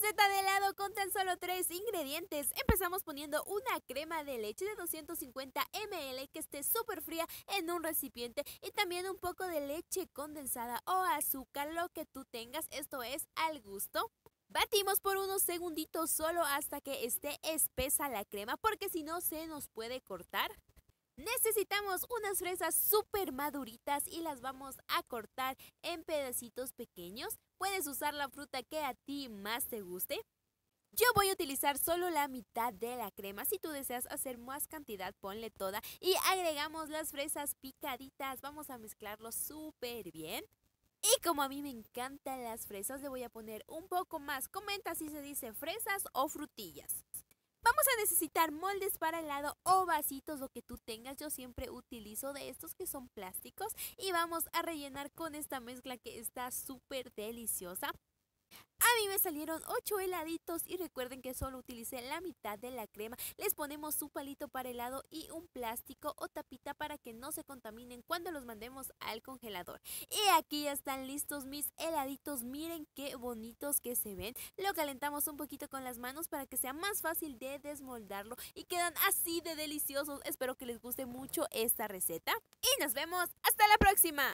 Receta de helado con tan solo tres ingredientes. Empezamos poniendo una crema de leche de 250 ml que esté súper fría en un recipiente y también un poco de leche condensada o azúcar, lo que tú tengas, esto es al gusto. Batimos por unos segunditos solo hasta que esté espesa la crema porque si no se nos puede cortar. Necesitamos unas fresas súper maduritas y las vamos a cortar en pedacitos pequeños. Puedes usar la fruta que a ti más te guste. Yo voy a utilizar solo la mitad de la crema. Si tú deseas hacer más cantidad, ponle toda. Y agregamos las fresas picaditas. Vamos a mezclarlo súper bien. Y como a mí me encantan las fresas, le voy a poner un poco más. Comenta si se dice fresas o frutillas. Vamos a necesitar moldes para helado o vasitos, lo que tú tengas. Yo siempre utilizo de estos que son plásticos y vamos a rellenar con esta mezcla que está súper deliciosa. A mí me salieron 8 heladitos y recuerden que solo utilicé la mitad de la crema. Les ponemos su palito para helado y un plástico o tapita para que no se contaminen cuando los mandemos al congelador. Y aquí ya están listos mis heladitos. Miren qué bonitos que se ven. Lo calentamos un poquito con las manos para que sea más fácil de desmoldarlo y quedan así de deliciosos. Espero que les guste mucho esta receta y nos vemos hasta la próxima.